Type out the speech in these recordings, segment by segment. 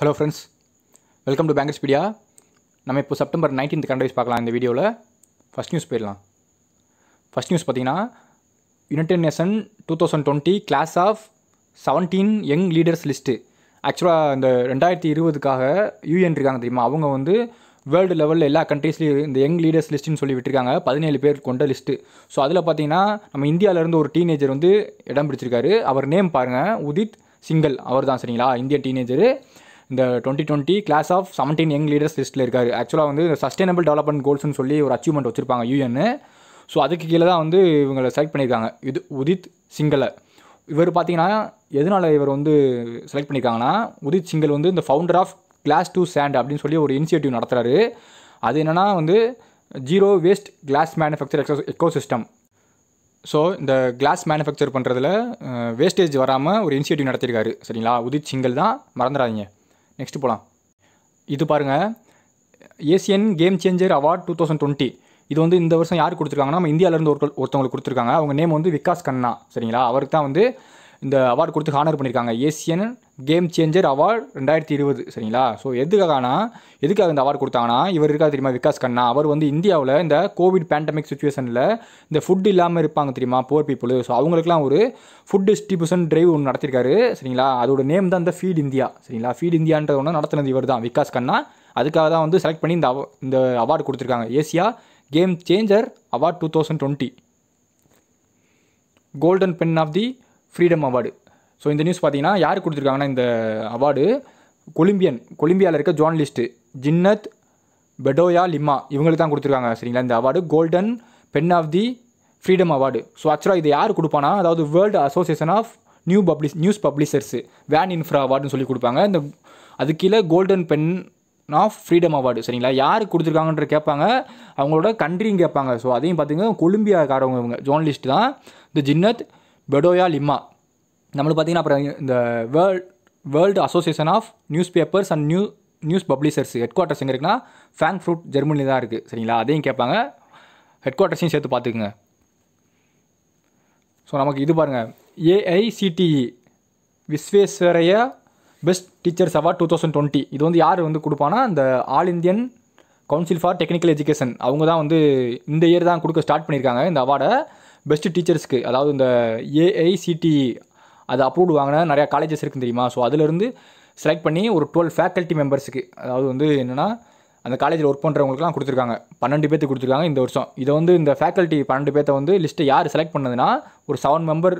Hello friends welcome to Bankerspedia நம்ம இப்போ September nineteenth countries பார்க்கலாம் இந்த வீடியோவில் ஃபஸ்ட் நியூஸ் போயிடலாம். ஃபஸ்ட் நியூஸ் பார்த்தீங்கன்னா United Nation two thousand twenty class of seventeen young leaders list ஆக்சுவலாக இந்த ரெண்டாயிரத்தி இருபதுக்காக யூஎன் இருக்காங்க தெரியுமா? அவங்க வந்து வேர்ல்டு லெவலில் எல்லா கண்ட்ரீஸ்லேயும் இந்த யங் லீடர்ஸ் லிஸ்ட்டுன்னு சொல்லி விட்டுருக்காங்க. பதினேழு பேர் கொண்ட லிஸ்ட்டு ஸோ அதில் பார்த்தீங்கன்னா நம்ம இந்தியாவிலேருந்து ஒரு டீனேஜர் வந்து இடம் பிடிச்சிருக்காரு. அவர் நேம் பாருங்கள் உதித் சிங்கல். அவர் தான் சரிங்களா? இந்தியன் டீனேஜரு இந்த twenty twenty class of seventeen young leaders லிஸ்ட்டில் இருக்காரு. ஆக்சுவலாக வந்து சஸ்டைனபிள் டெவலப்மெண்ட் கோல்ஸ்னு சொல்லி ஒரு அச்சீவ்மெண்ட் வச்சுருப்பாங்க யூஎன் ஸோ அதுக்கு கீழே தான் வந்து இவங்களை செலக்ட் பண்ணியிருக்காங்க. இது உதித் சிங்கலை. இவர் பார்த்தீங்கன்னா எதனால் இவர் வந்து செலக்ட் பண்ணியிருக்காங்கன்னா உதித் சிங்கல் வந்து இந்த founder of glass to sand அப்படின்னு சொல்லி ஒரு இனிஷியேட்டிவ் நடத்துகிறாரு அது என்னென்னா வந்து zero waste glass manufacture eco eco system so இந்த கிளாஸ் மேனுஃபேக்சர் பண்ணுறதுல வேஸ்டேஜ் வராமல் ஒரு இனிஷியேட்டிவ் நடத்தியிருக்காரு. சரிங்களா? உதித் சிங்கல் தான். மறந்துடாதீங்க. நெக்ஸ்ட் போகலாம் இது பாருங்கள் Asian game changer award two thousand twenty இது வந்து இந்த வருஷம் யார் கொடுத்துருக்காங்கன்னா நம்ம இந்தியாவிலேருந்து ஒரு ஒருத்தவங்களுக்கு கொடுத்துருக்காங்க. அவங்க நேம் வந்து விகாஸ் கண்ணா சரிங்களா? அவருக்கு தான் வந்து இந்த அவார்டு கொடுத்து ஹானர் பண்ணியிருக்காங்க ஏசியன் கேம் சேஞ்சர் அவார்டு ரெண்டாயிரத்தி இருபது சரிங்களா? ஸோ எதுக்காகனா எதுக்காக இந்த அவார்டு கொடுத்தாங்கன்னா இவர் இருக்கா தெரியுமா விகாஸ் கண்ணா. அவர் வந்து இந்தியாவில் இந்த கோவிட் பேண்டமிக் சுச்சுவேஷனில் இந்த ஃபுட் இல்லாமல் இருப்பாங்க தெரியுமா போர் பீப்புள் ஸோ அவங்களுக்குலாம் ஒரு ஃபுட் டிஸ்ட்ரிபியூஷன் ட்ரைவ் ஒன்று நடத்திருக்காரு சரிங்களா? அதோட நேம் தான் இந்த ஃபீட் இந்தியா சரிங்களா? ஃபீட் இந்தியான்ற ஒன்று நடத்தினது இவர் தான் விகாஸ் கண்ணா. அதுக்காக தான் வந்து செலக்ட் பண்ணி இந்த அவ இந்த அவார்டு கொடுத்துருக்காங்க. Asia game changer award two thousand twenty golden pen of the freedom award so இந்த நியூஸ் பார்த்தீங்கன்னா யார் கொடுத்துருக்காங்கன்னா இந்த அவார்டு கொலிம்பியன் கொலிம்பியாவில் இருக்க ஜேர்னலிஸ்ட்டு ஜின்னத் பெடோயா லிம்மா இவங்களுக்கு தான் கொடுத்துருக்காங்க சரிங்களா? இந்த award golden pen of the freedom award so ஆக்சுவலாக இது யார் கொடுப்பானா அதாவது world association of new publish news publishers van IFRA அவார்டுன்னு சொல்லி கொடுப்பாங்க. இந்த அது கீழே golden pen of freedom award சரிங்களா? யார் கொடுத்துருக்காங்கன்ற கேட்பாங்க. அவங்களோட கண்ட்ரியும் கேட்பாங்க. ஸோ அதையும் பார்த்தீங்கன்னா கொலும்பியாக்காரவங்க இவங்க ஜேர்னலிஸ்ட் தான். இந்த ஜின்னத் பெடோயா லிம்மா நம்மளுக்கு பார்த்தீங்கன்னா அப்புறம் இந்த world world association of news papers and new news publishers. Head quarters எங்கே இருக்குன்னா ஃபேங்க் ஃப்ரூட் ஜெர்மனியில் தான் இருக்குது சரிங்களா? அதையும் கேட்பாங்க ஹெட் குவார்ட்டர்ஸையும் சேர்த்து பார்த்துக்குங்க ஸோ நமக்கு இது பாருங்கள் AICTE Visvesvaraya best teachers award two thousand twenty இது வந்து யார் வந்து கொடுப்பானா இந்த all Indian council for technical education அவங்க தான் வந்து இந்த இயர் தான் கொடுக்க ஸ்டார்ட் பண்ணியிருக்காங்க இந்த அவார்டை பெஸ்ட் டீச்சர்ஸ்க்கு அதாவது இந்த ஏஐசிடிஇ அது அப்ரூவ்டு வாங்கின நிறையா காலேஜஸ் இருக்குது தெரியுமா? ஸோ அதிலிருந்து செலக்ட் பண்ணி ஒரு டுவெல் ஃபேக்கல்ட்டி மெம்பர்ஸுக்கு அதாவது வந்து என்னென்னா அந்த காலேஜில் ஒர்க் பண்ணுறவங்களுக்குலாம் கொடுத்துருக்காங்க. பன்னெண்டு பேர்த்து கொடுத்துருக்காங்க இந்த வருஷம். இதை வந்து இந்த ஃபேக்கல்ட்டி பன்னெண்டு பேர்த்த வந்து லிஸ்ட்டை யார் செலக்ட் பண்ணதுன்னா ஒரு செவன் மெம்பர்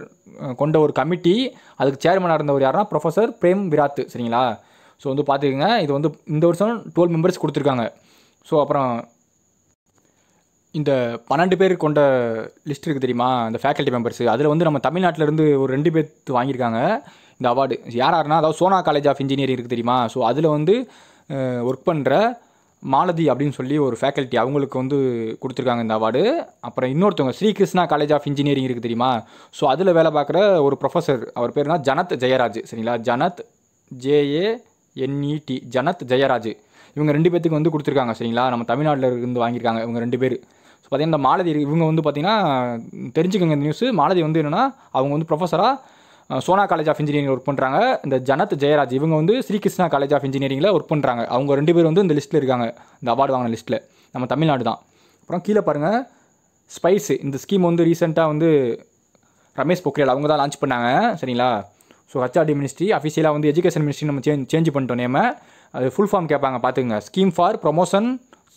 கொண்ட ஒரு கமிட்டி அதுக்கு சேர்மனாக இருந்தவர் யாருன்னா ப்ரொஃபஸர் பிரேம் விராத் சரிங்களா? ஸோ வந்து பார்த்துக்கோங்க. இது வந்து இந்த வருஷம் டுவெல் மெம்பர்ஸ் கொடுத்துருக்காங்க. ஸோ அப்புறம் இந்த பன்னெண்டு பேர் கொண்ட லிஸ்ட் இருக்குது தெரியுமா? இந்த ஃபேக்கல்ட்டி மெம்பர்ஸ் அதில் வந்து நம்ம தமிழ்நாட்டிலேருந்து ஒரு ரெண்டு பேர்த்து வாங்கியிருக்காங்க. இந்த அவார்டு யார் யாருன்னா அதாவது சோனா காலேஜ் ஆஃப் இன்ஜினியரிங் இருக்குது தெரியுமா? ஸோ அதில் வந்து ஒர்க் பண்ணுற மாலதி அப்படின்னு சொல்லி ஒரு ஃபேக்கல்ட்டி அவங்களுக்கு வந்து கொடுத்துருக்காங்க இந்த அவார்டு அப்புறம் இன்னொருத்தவங்க ஸ்ரீகிருஷ்ணா காலேஜ் ஆஃப் இன்ஜினியரிங் இருக்குது தெரியுமா? ஸோ அதில் வேலை பார்க்குற ஒரு ப்ரொஃபஸர் அவர் பேர்னா ஜனத் ஜெயராஜ். சரிங்களா? Janath J A N E T Janath Jayaraj. இவங்க ரெண்டு பேர்த்துக்கு வந்து கொடுத்துருக்காங்க சரிங்களா? நம்ம தமிழ்நாட்டில் இருந்து வாங்கியிருக்காங்க இவங்க ரெண்டு பேர். ஸோ பார்த்தீங்கன்னா இந்த மாலதி இவங்க வந்து பார்த்தீங்கன்னா தெரிஞ்சுக்கோங்க இந்த நியூஸு மாலதி வந்து என்னென்னா அவங்க வந்து ப்ரொஃபஸராக Sona college of engineering work பண்ணுறாங்க இந்த ஜனத் ஜெயராஜ் இவங்க வந்து ஸ்ரீகிருஷ்ணா காலேஜ் ஆஃப் இன்ஜினியரிங்கில் ஒர்க் பண்ணுறாங்க அவங்க ரெண்டு பேர் வந்து இந்த லிஸ்ட்டில் இருக்காங்க. இந்த அவார்டு வாங்கின லிஸ்ட்டில் நம்ம தமிழ்நாடு தான். அப்புறம் கீழே பாருங்கள் ஸ்பைஸு இந்த ஸ்கீம் வந்து ரீசெண்டாக வந்து ரமேஷ் பொக்ரியால் அவங்க தான் லான்ச் பண்ணாங்க. சரிங்களா? ஸோ ஹச்ஆர்டி மினிஸ்ட்ரி அஃபிஷியலாக வந்து எஜுகேஷன் மினிஸ்ட்ரி நம்ம சேஞ்ச் சேஞ்ச் பண்ணிட்டோம் நேம. அது ஃபுல் ஃபார்ம் கேட்பாங்க. பார்த்துங்க scheme for promotion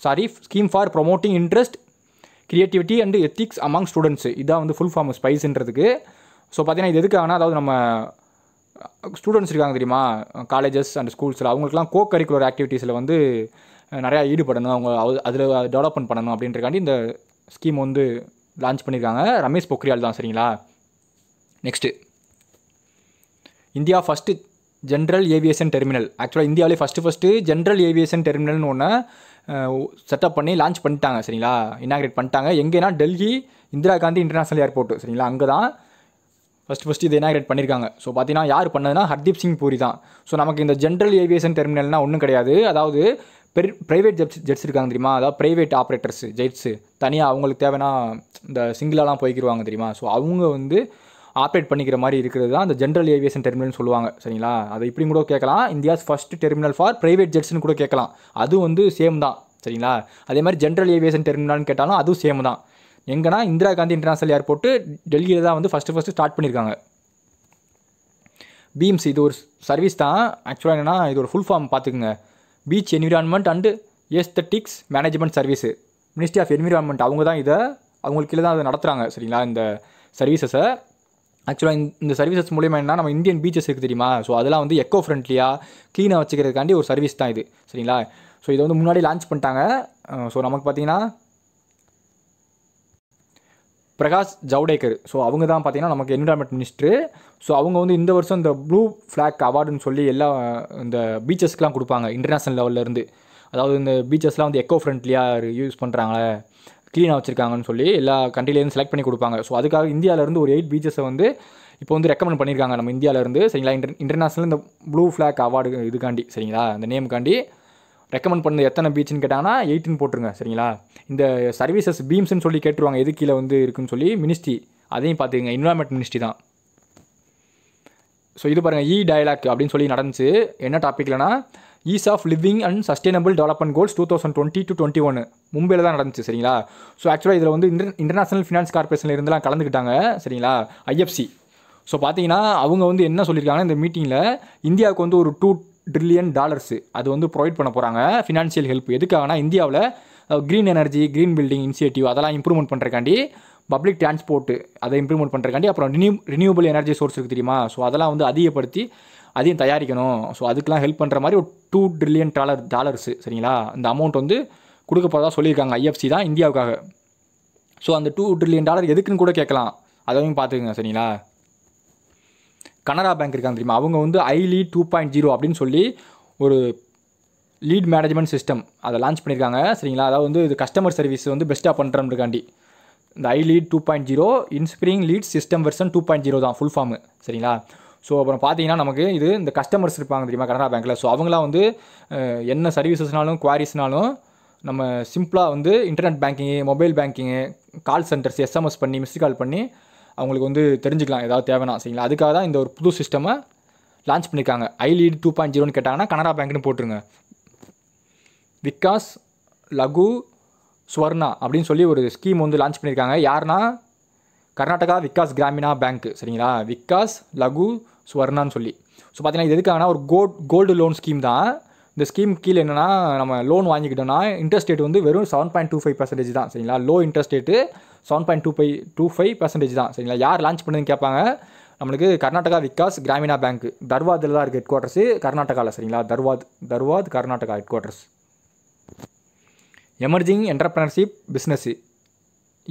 sorry scheme for promoting interest creativity and ethics among students இதான் வந்து ஃபுல் ஃபார்ம் ஸ்பைஸ்ன்றதுக்கு ஸோ பார்த்தீங்கன்னா இது எதுக்காகனா அதாவது நம்ம ஸ்டூடெண்ட்ஸ் இருக்காங்க தெரியுமா? காலேஜஸ் அண்ட் ஸ்கூல்ஸில் அவங்களுக்குலாம் கோ கரிக்குலர் ஆக்டிவிட்டீஸில் வந்து நிறையா ஈடுபடணும். அவங்க அதில் டெவலப்மெண்ட் பண்ணணும் அப்படின்றக்காண்டி இந்த ஸ்கீம் வந்து லான்ச் பண்ணியிருக்காங்க ரமேஷ் பொக்ரியால் தான் சரிங்களா? Next India first general aviation terminal ஆக்சுவலாக இந்தியாவிலே ஃபஸ்ட்டு ஃபஸ்ட்டு ஜென்ரல் ஏவியேஷன் டெர்மினல்னு ஒன்று செட்டப் பண்ணி லான்ச் பண்ணிட்டாங்க சரிங்களா? இனாக்ரேட் பண்ணிட்டாங்க. எங்கேனா டெல்லி இந்திரா காந்தி இன்டர்நேஷனல் ஏர்போர்ட் சரிங்களா? அங்கே தான் ஃபஸ்ட் ஃபஸ்ட்டு இது இனாக்ரேட் பண்ணியிருக்காங்க ஸோ பார்த்தீங்கன்னா யார் பண்ணதுன்னா ஹர்தீப் சிங் பூரி தான். ஸோ நமக்கு இந்த ஜென்ரல் ஏவியேஷன் டெர்மினல்னால் ஒன்றும் கிடையாது. அதாவது பெரி ப்ரைவேட் ஜெட்ஸ் ஜெட்ஸ் இருக்காங்க தெரியுமா? அதாவது ப்ரைவேட் ஆப்ரேட்டர்ஸ் ஜெட்ஸு தனியாக அவங்களுக்கு தேவைன்னா இந்த சிங்கிளாலாம் போய்க்கிடுவாங்க தெரியுமா? ஸோ அவங்க வந்து ஆப்ரேட் பண்ணிக்கிற மாதிரி இருக்கிறது தான் அந்த ஜென்ரல் ஏவியேஷன் டெர்மினல்னு சொல்லுவாங்க சரிங்களா? அதை இப்படி கூட கேட்கலாம். India's first terminal for private ஜெட்ஸ்னு கூட கேட்கலாம். அது வந்து சேம் தான் சரிங்களா? அதே மாதிரி ஜென்ரல் ஏவியேஷன் டெர்மினல்னு கேட்டாலும் அதுவும் சேம் தான். எங்கன்னா இந்திரா காந்தி இன்டர்நேஷனல் ஏர்போர்ட்டு டெல்லியில் தான் வந்து ஃபஸ்ட்டு ஃபஸ்ட்டு ஸ்டார்ட் பண்ணியிருக்காங்க பீம்ஸ் இது ஒரு சர்வீஸ் தான். ஆக்சுவலாக என்னென்னா இது ஒரு ஃபுல் ஃபார்ம் பார்த்துக்குங்க. Beach environment and aesthetics management service ministry of environment அவங்க தான் இதை அவங்களுக்கு கீழே தான் அதை நடத்துகிறாங்க சரிங்களா? இந்த சர்வீசஸை ஆக்சுவலாக இந்த சர்வீசஸ் மூலியமாக என்ன நம்ம இந்தியன் பீச்சஸ் இருக்குது தெரியுமா? ஸோ அதெல்லாம் வந்து எக்கோ ஃப்ரெண்ட்லியாக க்ளீனாக வச்சுக்கிறதுக்காண்டி ஒரு சர்வீஸ் தான் இது. சரிங்களா? ஸோ இதை வந்து முன்னாடி லான்ச் பண்ணிட்டாங்க. ஸோ நமக்கு பார்த்தீங்கன்னா பிரகாஷ் ஜவ்டேக்கர் ஸோ அவங்க தான் பார்த்தீங்கன்னா நமக்கு என்விரான்மெண்ட் மினிஸ்டர் ஸோ அவங்க வந்து இந்த வருஷம் இந்த ப்ளூ ஃப்ளாக் அவார்டுன்னு சொல்லி எல்லா இந்த பீச்சஸ்க்கெலாம் கொடுப்பாங்க இன்டர்நேஷ்னல் லெவல்ல இருந்து. அதாவது இந்த பீச்சஸ்லாம் வந்து எக்கோ ஃப்ரெண்ட்லியாக யூஸ் பண்ணுறாங்களே க்ளீனாக வச்சுருக்காங்கன்னு சொல்லி எல்லா கண்ட்ரிலேருந்து செலக்ட் பண்ணி கொடுப்பாங்க. ஸோ அதுக்காக இந்தியாவிலேருந்து ஒரு எயிட் பீச்சஸை வந்து இப்போ வந்து ரெக்கமெண்ட் பண்ணியிருக்காங்க நம்ம இந்தியாவிலேருந்து சரிங்களா? இன்டர் இன்டர்நேஷ்னல் இந்த ப்ளூ ஃப்ளாக் அவார்டு இதுக்காண்டி சரிங்களா? அந்த நேமுக்காண்டி ரெக்கமெண்ட் பண்ணது எத்தனை பீச்சுன்னு கேட்டாங்கன்னா எயிட்டின்னு போட்டுருங்க சரிங்களா? இந்த சர்வீசஸ் பீம்ஸ்னு சொல்லி கேட்டுருவாங்க. எது கீழே வந்து இருக்குன்னு சொல்லி மினிஸ்ட்ரி அதையும் பார்த்துக்கங்க. என்வரான்மெண்ட் மினிஸ்ட்ரி தான். ஸோ இது பாருங்கள் இ டயலாக் அப்படின்னு சொல்லி நடந்துச்சு. என்ன டாப்பிக்லனா ease of living and sustainable development goals two thousand twenty to twenty one மும்பையில் தான் நடந்துச்சு சரிங்களா? ஸோ ஆக்சுவலாக இதில் வந்து இன்டர் இன்டர்நேஷனல் ஃபினான்ஸ் கார்பரேஷனில் இருந்தெல்லாம் கலந்துக்கிட்டாங்க சரிங்களா? ஐஎஃப்சி ஸோ பார்த்தீங்கன்னா அவங்க வந்து என்ன சொல்லியிருக்காங்கன்னா இந்த மீட்டிங்கில் இந்தியாவுக்கு வந்து ஒரு டூ ட்ரில்லியன் டாலர்ஸு அது வந்து ப்ரொவைட் பண்ண போகிறாங்க ஃபினான்ஷியல் ஹெல்ப் எதுக்காகனா இந்தியாவில் green energy green building initiative அதெல்லாம் இம்ப்ரூவ்மெண்ட் பண்ணுறக்காண்டி பப்ளிக் டிரான்ஸ்போர்ட்டு அதை இம்ப்ரூவ்மெண்ட் பண்ணுறக்காண்டி அப்புறம் ரினியூ ரினியூபிள் எனர்ஜி சோர்ஸ் இருக்குது தெரியுமா? ஸோ அதெல்லாம் வந்து அதிகப்படுத்தி அதையும் தயாரிக்கணும். ஸோ அதுக்கெலாம் ஹெல்ப் பண்ணுற மாதிரி ஒரு டூ ட்ரில்லியன் டாலர் டாலர்ஸு சரிங்களா? அந்த அமௌண்ட் வந்து கொடுக்க போகிறதா சொல்லியிருக்காங்க. ஐஎஃப்சி தான் இந்தியாவுக்காக. ஸோ அந்த டூ ட்ரில்லியன் டாலர் எதுக்குன்னு கூட கேட்கலாம். அதையும் பார்த்துக்குங்க சரிங்களா? கனரா பேங்க் இருக்காங்க தெரியுமா? அவங்க வந்து I lead two point zero அப்படின்னு சொல்லி ஒரு லீட் மேனேஜ்மெண்ட் சிஸ்டம் அதை லான்ச் பண்ணியிருக்காங்க சரிங்களா? அதாவது வந்து இது கஸ்டமர் சர்வீஸ் வந்து பெஸ்ட்டாக பண்ணுறதுக்காண்டி இந்த I lead two point zero inspiring lead system version two point zero தான் ஃபுல் ஃபார்மு சரிங்களா? ஸோ அப்புறம் பார்த்தீங்கன்னா நமக்கு இது இந்த கஸ்டமர்ஸ் இருப்பாங்க தெரியுமா கனரா பேங்க்கில் ஸோ அவங்களாம் வந்து என்ன சர்வீசஸ்னாலும் குவாரிஸ்னாலும் நம்ம சிம்பிளாக வந்து internet banking mobile banking call centers SMS பண்ணி மிஸ்டு கால் பண்ணி அவங்களுக்கு வந்து தெரிஞ்சுக்கலாம் ஏதாவது தேவைன்னா சரிங்களா? அதுக்காக தான் இந்த ஒரு புது சிஸ்டமை லான்ச் பண்ணியிருக்காங்க ஐ லீடு டூ பாயிண்ட் ஜீரோன்னு கேட்டாங்கன்னா கனரா பேங்க்னு போட்டுருங்க. விகாஸ் லகு ஸ்வர்ணா அப்படின்னு சொல்லி ஒரு ஸ்கீம் வந்து லான்ச் பண்ணியிருக்காங்க யாருன்னா கர்நாடகா விகாஸ் கிராமினா பேங்க் சரிங்களா? விகாஸ் லகு ஸ்வர்ணான்னு சொல்லி. ஸோ பார்த்தீங்கன்னா இது எதுக்காகனா ஒரு கோல்ட் கோல்டு லோன் ஸ்கீம் தான். இந்த ஸ்கீம் கீழே என்னென்னா நம்ம லோன் வாங்கிக்கிட்டோம்னா இன்ட்ரெஸ்ட் ரேட் வந்து வெறும் seven point two five percentage தான் சரிங்களா? Low interest rate seven point two five two five percentage தான் சரிங்களா? யார் லான்ச் பண்ணுதுன்னு கேட்பாங்க? நம்மளுக்கு கர்நாடகா விகாஸ் கிராமினா பேங்க் தர்வாதில் தான் இருக்குது ஹெட் குவார்ட்டர்ஸு கர்நாடகாவில் சரிங்களா? Dharwad Dharwad Karnataka head quarters emerging entrepreneurship business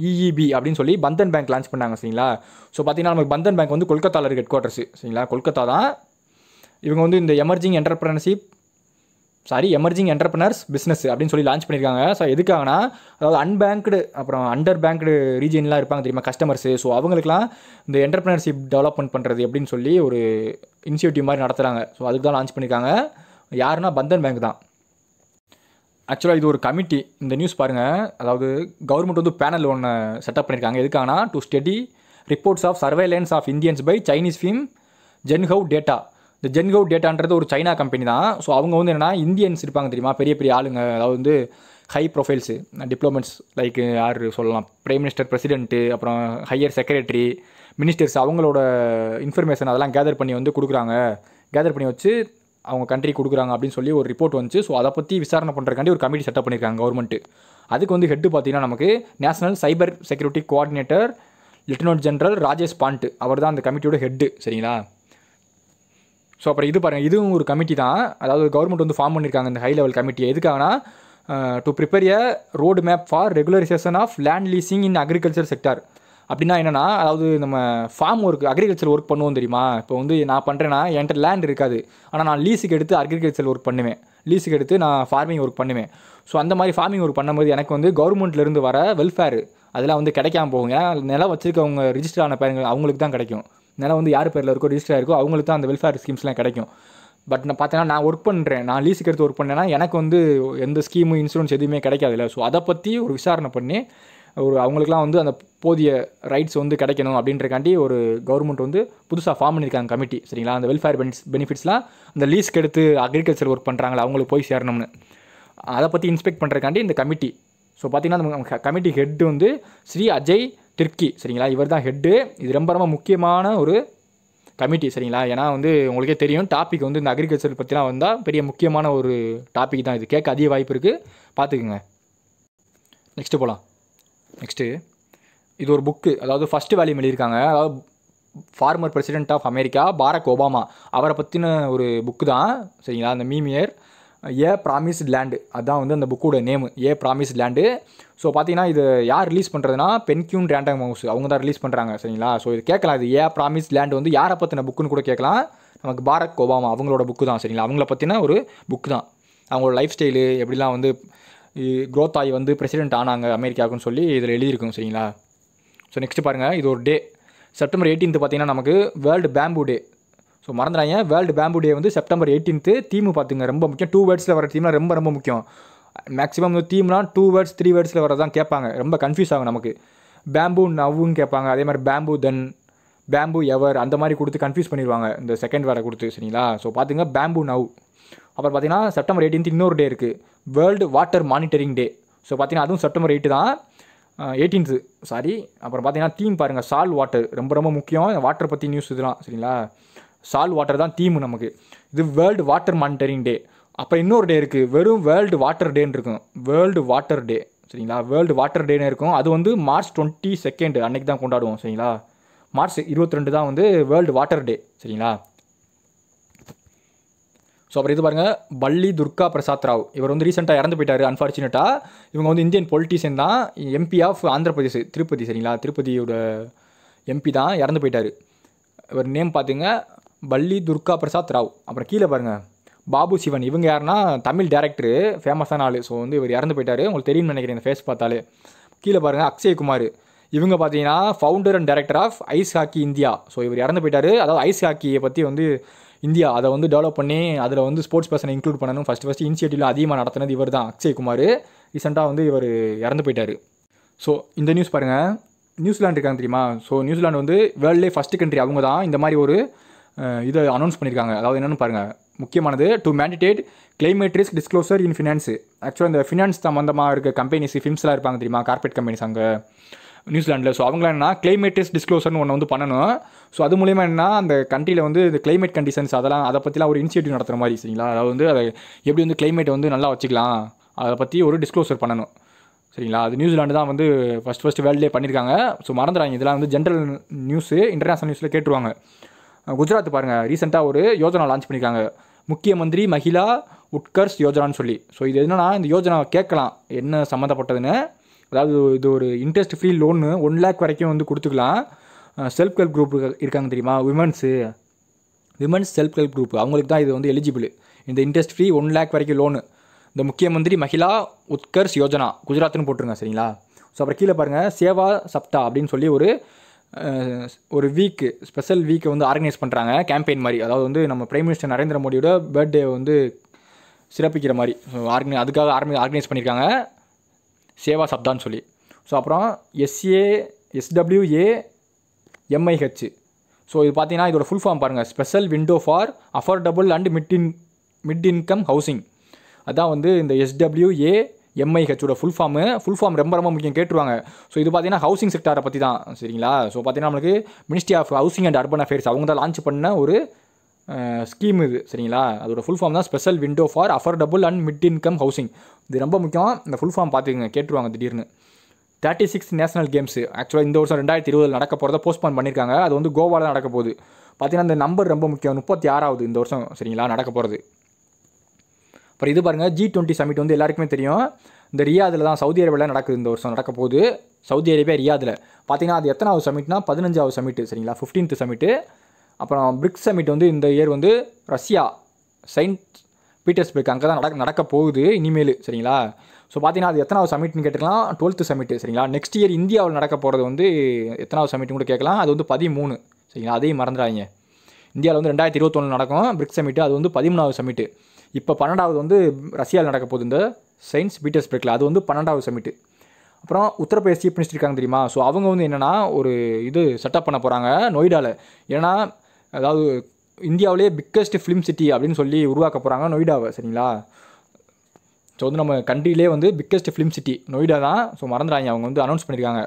EEB அப்படின்னு சொல்லி பந்தன் பேங்க் லான்ச் பண்ணாங்க சரிங்களா? ஸோ பார்த்தீங்கன்னா நமக்கு பந்தன் பேங்க் வந்து கொல்கத்தாவில் இருக்க ஹெட் குவார்ட்டர்ஸ் சரிங்களா? கொல்கத்தா தான். இவங்க வந்து இந்த emerging entrepreneurship sorry emerging entrepreneurs business அப்படின்னு சொல்லி லான்ச் பண்ணியிருக்காங்க. ஸோ எதுக்காகனா அதாவது அன்பேங்க்டு அப்புறம் அண்டர் பேங்க்டு ரீஜன்லாம் இருப்பாங்க தெரியுமா? கஸ்டமர்ஸு ஸோ அவங்களுக்குலாம் இந்த என்டர்பிரினர்ஷிப் டெவலப்மெண்ட் பண்ணுறது எப்படின்னு சொல்லி ஒரு இனிஷியேட்டிவ் மாதிரி நடத்துகிறாங்க ஸோ அதுக்கு தான் லான்ச் பண்ணியிருக்காங்க. யாருன்னா பந்தன் பேங்க் தான். ஆக்சுவலாக இது ஒரு கமிட்டி இந்த நியூஸ் பாருங்கள் அதாவது கவர்மெண்ட் வந்து பேனல் ஒன்று செட்டப் பண்ணியிருக்காங்க எதுக்காகனா to study reports of surveillance of Indians by Chinese firm Zhenhua data இந்த ஜென்ஹவ் டேட்டான்றது ஒரு சைனா கம்பெனி தான். ஸோ அவங்க வந்து என்னென்னா இந்தியன்ஸ் இருப்பாங்க தெரியுமா? பெரிய பெரிய ஆளுங்க. அதாவது வந்து ஹை ப்ரொஃபைல்ஸு டிப்ளமெண்ட்ஸ் லைக் யார் சொல்லலாம்? பிரைம் மினிஸ்டர் பிரசிடென்ட்டு அப்புறம் ஹையர் செக்ரட்டரி மினிஸ்டர்ஸ் அவங்களோட இன்ஃபர்மேஷன் அதெல்லாம் கேதர் பண்ணி வந்து கொடுக்குறாங்க. கேதர் பண்ணி வச்சு அவங்க கண்ட்ரி கொடுக்குறாங்க அப்படின்னு சொல்லி ஒரு ரிப்போர்ட் வந்துச்சு. ஸோ அதை பற்றி விசாரணை பண்ணுறக்காண்டி ஒரு கமிட்டி செட்டப் பண்ணியிருக்காங்க கவர்மெண்ட்டு அதுக்கு வந்து ஹெட்டு பார்த்தீங்கன்னா நமக்கு national cyber security coordinator lieutenant general Rajesh Pant. அவர் தான் அந்த கமிட்டியோட ஹெட்டு சரிங்களா? ஸோ அப்புறம் இது பாருங்கள் இதுவும் ஒரு கமிட்டி தான். அதாவது கவர்மெண்ட் வந்து ஃபார்ம் பண்ணியிருக்காங்க இந்த ஹை லெவல் கமிட்டி எதுக்காகனா to prepare a road map for regularization of land leasing in agriculture sector அப்படின்னா என்னென்னா அதாவது நம்ம ஃபார்ம் ஒர்க் அக்ரிகல்ச்சர் ஒர்க் பண்ணுவோம் தெரியுமா? இப்போ வந்து நான் பண்ணுறேன்னா என்கிட்ட லேண்ட் இருக்காது. ஆனால் நான் லீஸுக்கு எடுத்து அக்ரிகல்ச்சர் ஒர்க் பண்ணுவேன். லீஸுக்கு எடுத்து நான் ஃபார்மிங் ஒர்க் பண்ணுவேன். ஸோ அந்த மாதிரி ஃபார்மிங் ஒர்க் பண்ணும்போது எனக்கு வந்து கவர்மெண்ட்லேருந்து வர வெல்ஃபேர் அதெல்லாம் வந்து கிடைக்காம போகுங்க. நிலம் வச்சுருக்கவங்க ரிஜிஸ்டர் ஆன பேருங்க அவங்களுக்கு தான் கிடைக்கும். நிலம் வந்து யார் பேரில் இருக்கோ ரிஜிஸ்டர் ஆயிருக்கோ அவங்களுக்கு தான் அந்த வெல்ஃபேர் ஸ்கீம்ஸ்லாம் கிடைக்கும். பட் நான் பார்த்தீங்கன்னா நான் ஒர்க் பண்ணுறேன் நான் லீஸுக்கு எடுத்து ஒர்க் பண்ணேன்னா எனக்கு வந்து எந்த ஸ்கீமு இன்சூரன்ஸ் எதுவுமே கிடைக்காதுல்ல. ஸோ அதை பற்றி ஒரு விசாரணை பண்ணி ஒரு அவங்களுக்குலாம் வந்து அந்த போதிய ரைட்ஸ் வந்து கிடைக்கணும் அப்படின்றக்காண்டி ஒரு கவர்மெண்ட் வந்து புதுசாக ஃபார்ம் பண்ணியிருக்காங்க கமிட்டி சரிங்களா? அந்த வெல்ஃபேர் பெனிஃபிட்ஸ் பெனிஃபிட்ஸ்லாம் அந்த லீஸ்க்கு எடுத்து அக்ரிகல்ச்சர் ஒர்க் பண்ணுறாங்களா அவங்களுக்கு போய் சேரணும்னு. அதை பற்றி இன்ஸ்பெக்ட் பண்ணுறக்காண்டி இந்த கமிட்டி ஸோ பார்த்திங்கன்னா நம்ம கமிட்டி ஹெட்டு வந்து ஸ்ரீ அஜய் திர்க்கி சரிங்களா? இவர் தான் ஹெட்டு இது ரொம்ப ரொம்ப முக்கியமான ஒரு கமிட்டி சரிங்களா? ஏன்னா வந்து உங்களுக்கே தெரியும் டாபிக் வந்து இந்த அக்ரிகல்ச்சர் பற்றிலாம் வந்தால் பெரிய முக்கியமான ஒரு டாபிக் தான் இது. கேட்க அதிக வாய்ப்பு இருக்குது பார்த்துக்குங்க நெக்ஸ்ட்டு போகலாம் நெக்ஸ்ட்டு இது ஒரு புக்கு. அதாவது ஃபஸ்ட்டு வேல்யூம் எழுதியிருக்காங்க. அதாவது former president of America Barack Obama. அவரை பற்றின ஒரு புக்கு தான். சரிங்களா? அந்த மீமியர் ஏ ப்ராமிஸ்ட் லேண்டு அதுதான் வந்து அந்த புக்கோட name a promised land so பார்த்தீங்கன்னா இது யார் ரிலீஸ் பண்ணுறதுனா பென்க்யூன் ரேண்டம் ஹவுஸ் அவங்க தான் ரிலீஸ் பண்ணுறாங்க சரிங்களா? ஸோ இது கேட்கலாம். இது ஏ ப்ராமிஸ் லேண்டு வந்து யாரை பற்றின புக்குன்னு கூட கேட்கலாம். நமக்கு பாரக் ஒபாமா அவங்களோட புக்கு தான். சரிங்களா? அவங்கள பற்றின ஒரு புக்கு தான். அவங்களோட லைஃப் ஸ்டைலு எப்படிலாம் வந்து க்ரோத் ஆகி வந்து பிரசிடென்ட் ஆனாங்க அமெரிக்காவுக்குன்னு சொல்லி இதில் எழுதியிருக்கும் சரிங்களா? ஸோ நெக்ஸ்ட் பாருங்கள் இது ஒரு டே செப்டம்பர் எயிட்டீன்த் பார்த்தீங்கன்னா நமக்கு வேர்ல்டு பேம்பு டே ஸோ மறந்துடாங்க வேர்ல்டு பேம்பு டே வந்து செப்டம்பர் எயிட்டீன்த்து தீம் பார்த்துங்க ரொம்ப முக்கியம். டூ வேர்ட்ஸில் வர தீம்லாம் ரொம்ப ரொம்ப முக்கியம். மேக்ஸிமம் தீம்லாம் டூ வேர்ட்ஸ் த்ரீ வேர்ட்ஸில் வரதான் கேட்பாங்க. ரொம்ப கன்ஃபியூஸ் ஆகும் நமக்கு. பேம்பு நவ்வுன்னு கேட்பாங்க. அதே மாதிரி பேம்பு தென் பேம்பு எவர் அந்த மாதிரி கொடுத்து கன்ஃபியூஸ் பண்ணிடுவாங்க. இந்த செகண்ட் வேர்டை கொடுத்து சரிங்களா? ஸோ பார்த்துங்க பேம்பு நவ் அப்புறம் பார்த்தீங்கன்னா செப்டம்பர் எயிட்டீன்த் இன்னொரு டே இருக்குது world water monitoring day so பார்த்தீங்கன்னா அதுவும் செப்டம்பர் எயிட்டு தான். எயிட்டீன்த்து சாரி அப்புறம் பார்த்தீங்கன்னா தீம் பாருங்கள் சால் வாட்டர் ரொம்ப ரொம்ப முக்கியம். வாட்டர் பற்றி நியூஸ் இதெல்லாம் சரிங்களா? சால் வாட்டர் தான் தீம் நமக்கு. இது வேர்ல்டு வாட்டர் மானிட்டரிங் டே அப்புறம் இன்னொரு டே இருக்குது வெறும் வேர்ல்டு வாட்டர் டேன்னு இருக்கும். வேர்ல்டு வாட்டர் டே சரிங்களா? வேர்ல்டு வாட்டர் டேன்னு இருக்கும். அது வந்து மார்ச் டுவெண்ட்டி செகண்ட் அன்னைக்கு தான் கொண்டாடுவோம் சரிங்களா? மார்ச் இருபத்தி ரெண்டு தான் வந்து வேர்ல்டு வாட்டர் டே சரிங்களா? ஸோ அப்புறம் இது பாருங்கள் பள்ளி துர்கா பிரசாத் ராவ். இவர் வந்து ரீசெண்டாக இறந்து போயிட்டார் அன்ஃபார்ச்சுனேட்டாக இவங்க வந்து இந்தியன் பொலிட்டீஷியன் தான் எம்பி ஆஃப் ஆந்திர பிரதேஷ் திருப்பதி சரிங்களா? திருப்பதியோட எம்பி தான் இறந்து போயிட்டார். இவர் நேம் பார்த்தீங்க பள்ளி துர்கா பிரசாத் ராவ். அப்புறம் கீழே பாருங்கள் பாபு சிவன். இவங்க யாருன்னா தமிழ் டேரக்டரு ஃபேமஸான ஆள். ஸோ வந்து இவர் இறந்து போயிட்டார். உங்களுக்கு தெரியும்னு நினைக்கிறேன் இந்த ஃபேஸ் பார்த்தாலே. கீழே பாருங்கள் அக்ஷய் குமார். இவங்க பார்த்தீங்கன்னா founder and director of ice hockey India so இவர் இறந்து போயிட்டார். அதாவது ஐஸ் ஹாக்கியை பற்றி வந்து இந்தியா அதை வந்து டெவலப் பண்ணி அதில் வந்து ஸ்போர்ட்ஸ் பர்சனை இன்க்ளூட் பண்ணணும். ஃபஸ்ட் ஃபஸ்ட்டு இனிஷியேட்டிவ்ல அதிகமாக நடத்தினது இவர் தான் அக்ஷய் குமார் ரீசெண்டாக வந்து இவர் இறந்து போயிட்டார். ஸோ இந்த நியூஸ் பாருங்கள் நியூசிலாண்டு இருக்காங்க தெரியுமா? ஸோ நியூசிலாண்டு வந்து வேர்ல்டே ஃபஸ்ட்டு கண்ட்ரி அவங்க தான் இந்த மாதிரி ஒரு இதை அனௌன்ஸ் பண்ணியிருக்காங்க. அதாவது என்னென்னு பாருங்கள் முக்கியமானது to mandate climate risk disclosure in finance ஆக்சுவலாக இந்த ஃபினான்ஸ் சம்மந்தமாக இருக்க கம்பெனிஸ் ஃபிம்ஸ்லாம் இருப்பாங்க தெரியுமா? கார்பரேட் கம்பெனிஸ் அங்கே நியூசிலாண்டில் ஸோ அவங்கள என்ன கிளைமேட் ரிஸ்க் டிஸ்க்ளோசர்னு ஒன்று வந்து பண்ணணும். ஸோ அது மூலிமா என்ன அந்த கண்ட்ரியில் வந்து இந்த கிளைமேட் கண்டிஷன்ஸ் அதெல்லாம் அதை பற்றிலாம் ஒரு இனிஷியேட்டிவ் நடத்துகிற மாதிரி சரிங்களா? அதாவது வந்து அதை எப்படி வந்து கிளைமேட் வந்து நல்லா வச்சுக்கலாம் அதை பற்றி ஒரு டிஸ்க்ளோசர் பண்ணணும். சரிங்களா? அது நியூசிலாண்டு தான் வந்து ஃபஸ்ட் ஃபஸ்ட் வேர்ல்டே பண்ணியிருக்காங்க ஸோ மறந்துடுறாங்க இதெல்லாம் வந்து ஜென்ரல் நியூஸு இன்டர்நேஷனல் நியூஸில் கேட்டுருவாங்க. குஜராத் பாருங்கள் ரீசெண்டாக ஒரு யோஜனா லான்ச் பண்ணியிருக்காங்க முக்கிய மந்திரி மகிழா உட்கர்ஷ் யோஜனான்னு சொல்லி. ஸோ இது என்னென்னா இந்த யோஜனா கேட்கலாம். என்ன சம்மந்தப்பட்டதுன்னு. அதாவது இது ஒரு interest free loan one lakh வரைக்கும் வந்து கொடுத்துக்கலாம். செல்ஃப் ஹெல்ப் குரூப் இருக்காங்க தெரியுமா? Women's women's self help group அவங்களுக்கு தான் இது வந்து எலிஜிபிள் இந்த இன்ட்ரெஸ்ட் ஃப்ரீ ஒன் லேக் வரைக்கும் லோனு இந்த முக்கிய மந்திரி மகிழா உத்கர்ஷ் யோஜனா குஜராத்னு போட்டுருங்க சரிங்களா? ஸோ அப்புறம் கீழே பாருங்கள் சேவா சப்தா அப்படின்னு சொல்லி ஒரு ஒரு வீக்கு ஸ்பெஷல் வீக்கை வந்து ஆர்கனைஸ் பண்ணுறாங்க கேம்பெயின் மாதிரி. அதாவது வந்து நம்ம பிரைம் மினிஸ்டர் நரேந்திர மோடியோட பர்த்டே வந்து சிறப்பிக்கிற மாதிரி. ஆர்கனை அதுக்காக ஆர்கனை ஆர்கனைஸ் பண்ணியிருக்காங்க சேவா சப்தான்னு சொல்லி. ஸோ அப்புறம் எஸ்ஏ எஸ்டபிள்யூஏ எம்ஐஹெச் ஸோ இது பார்த்தீங்கன்னா இதோட ஃபுல் ஃபார்ம் பாருங்கள் special window for affordable and mid in mid income housing அதான் வந்து இந்த எஸ்டபிள்யூஏ எம்ஐஹெச்சோட ஃபுல் ஃபார்மு ஃபுல் ஃபார்ம் ரொம்ப ரொம்ப முக்கியம் கேட்டுருவாங்க. ஸோ இது பார்த்தீங்கன்னா ஹவுசிங் செக்டாரை பற்றி தான் சரிங்களா? ஸோ பார்த்தீங்கன்னா நம்மளுக்கு ministry of housing and urban affairs அவங்க தான் லான்ச் பண்ண ஒரு ஸ்கீம் இது. சரிங்களா? அதோட ஃபுல் ஃபார்ம் தான் special window for affordable and mid income housing இது ரொம்ப முக்கியம். இந்த ஃபுல் ஃபார்ம் பார்த்துக்கங்க கேட்டுருவாங்க திடீர்னு. தேர்ட்டி சிக்ஸ் நேஷனல் கேம்ஸ் ஆக்சுவலாக இந்த வருஷம் ரெண்டாயிரத்தி இருபதில் நடக்க போகிறத போஸ்ட்போன் பண்ணியிருக்காங்க அது வந்து கோவாவில் நடக்க போகுது. பார்த்தீங்கன்னா இந்த நம்பர் ரொம்ப முக்கியம். முப்பத்தி ஆறாவது இந்த வருஷம் சரிங்களா நடக்க போகிறது அப்புறம் இது பாருங்கள் ஜி டுவெண்ட்டி சமிட் வந்து எல்லாருக்குமே தெரியும். இந்த ரியாதில் தான் சவுதி அரேபியாவில் நடக்குது இந்த வருஷம் நடக்க போகுது. சவுதி அரேபியா ரியாதில். பார்த்தீங்கன்னா அது எத்தனாவது சமிட்னா பதினஞ்சாவது சமிட் சரிங்களா ஃபிஃப்டீன்த் சமிட்டு அப்புறம் பிரிக்ஸ் சமிட் வந்து இந்த இயர் வந்து ரஷ்யா செயின்ட் பீட்டர்ஸ்பர்க் அங்கே தான் நடக்க நடக்க போகுது இனிமேல் சரிங்களா. ஸோ பார்த்தீங்கன்னா அது எத்தனாவது சமிட்னு கேட்டுக்கலாம். டுவெல்த்து சமிட் சரிங்களா? நெக்ஸ்ட் இயர் இந்தியாவில் நடக்க போகிறது வந்து எத்தனாவது சமிட்னு கூட கேட்கலாம். அது வந்து பதிமூணு சரிங்களா? அதையும் மறந்துடாதீங்க. இந்தியாவில் வந்து ரெண்டாயிரத்தி இருபத்தொன்று நடக்கும் பிரிக்ஸ் சமிட்டு அது வந்து பதிமூணாவது சமிட்டு இப்போ பன்னெண்டாவது வந்து ரஷ்யாவில் நடக்க போகுது இந்த செயின்ஸ் பீட்டர்ஸ்பர்க்கில் அது வந்து பன்னெண்டாவது சமிட்டு அப்புறம் உத்தரப்பிரதேஷ் சீஃப் மினிஸ்டர் இருக்காங்க தெரியுமா? ஸோ அவங்க வந்து என்னென்னா ஒரு இது செட்டப் பண்ண போகிறாங்க நொய்டாவில் ஏன்னா அதாவது இந்தியாவிலேயே பிக்கஸ்ட் ஃபிலிம் சிட்டி அப்படின்னு சொல்லி உருவாக்க போகிறாங்க நொய்டாவை சரிங்களா? ஸோ வந்து நம்ம கண்ட்ரிலே வந்து பிக்கஸ்ட் ஃபிலிம் சிட்டி நொய்டா தான். ஸோ மறந்துடாங்க அவங்க வந்து அனௌன்ஸ் பண்ணியிருக்காங்க.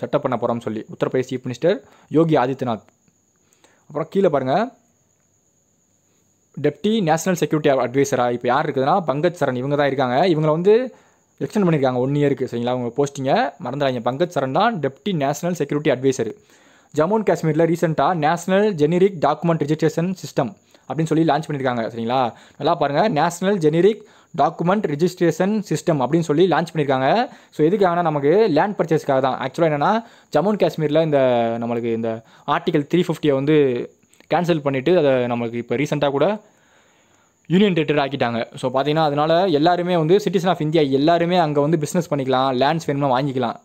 செட்டப் பண்ண போகிறோம்னு சொல்லி. Uttar Pradesh chief minister Yogi Adityanath. அப்புறம் கீழே பாருங்கள் டெப்டி நேஷனல் செக்யூரிட்டி அட்வைசராக இப்போ யார் இருக்குதுன்னா பங்கஜ் சரண். இவங்க தான் இருக்காங்க. இவங்களை வந்து எக்ஸ்டெண்ட் பண்ணியிருக்காங்க ஒன் இயருக்கு சரிங்களா? அவங்க போஸ்டிங்கை மறந்துடாங்க பங்கஜ் சரண் தான் deputy national security advisor Jammu and காஷ்மீரில் ரீசெண்டாக national generic document registration system அப்படின்னு சொல்லி லான்ச் பண்ணியிருக்காங்க சரிங்களா? நல்லா பாருங்கள் national generic document registration system அப்படின்னு சொல்லி லான்ச் பண்ணியிருக்காங்க. ஸோ எதுக்காகனா நமக்கு லேண்ட் பர்ச்சேஸ்க்காக தான்? ஆக்சுவலாக என்னென்னா ஜம்மு அண்ட் காஷ்மீரில் இந்த நம்மளுக்கு இந்த ஆர்டிகல் த்ரீ ஃபிஃப்டியை வந்து கேன்சல் பண்ணிவிட்டு அதை நம்மளுக்கு இப்போ ரீசெண்டாக கூட யூனியன் டெரிட்டரி ஆக்கிட்டாங்க. ஸோ பார்த்தீங்கன்னா அதனால எல்லாருமே வந்து சிட்டிசன் ஆஃப் இந்தியா எல்லாருமே அங்கே வந்து பிஸ்னஸ் பண்ணிக்கலாம் லேண்ட்ஸ் வேணும்னா வாங்கிக்கலாம்.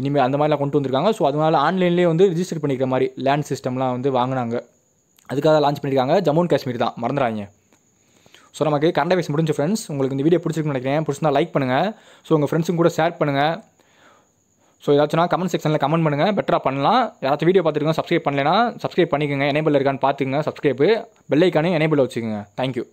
இனிமேல் அந்த மாதிரிலாம் கொண்டு வந்திருக்காங்க. ஸோ அதனால் ஆன்லைன்லேயே வந்து ரிஜிஸ்டர் பண்ணிக்கிற மாதிரி லேண்ட் சிஸ்டம்லாம் வந்து வாங்கினாங்க. அதுக்காக லான்ச் பண்ணியிருக்காங்க. ஜம்மு அண்ட் காஷ்மீர் தான். மறந்துடாங்க ஸோ நமக்கு கண்ட வயசு முடிஞ்ச ஃப்ரெண்ட்ஸ் உங்களுக்கு இந்த வீடியோ பிடிச்சிருக்குன்னு நினைக்கிறேன். பிடிச்சிருந்தா லைக் பண்ணுங்கள் ஸோ உங்கள் ஃப்ரெண்ட்ஸும் கூட ஷேர் பண்ணுங்கள் ஸோ ஏதாச்சும்னா கமெண்ட் செக்ஷனில் கமெண்ட் பண்ணுங்கள் பெட்டராக பண்ணலாம். யாராச்சும் வீடியோ பார்த்துருக்கோம் சப்ஸ்கிரைப் பண்ணலைன்னா சப்ஸ்கிரைப் பண்ணிக்கோங்க. எனேபிள் இருக்கான்னு பார்த்துக்கங்க. சப்ஸ்கிரைப்பு பெல்லைக்கானே எனேபிள் வச்சுக்கோங்க. தேங்க்யூ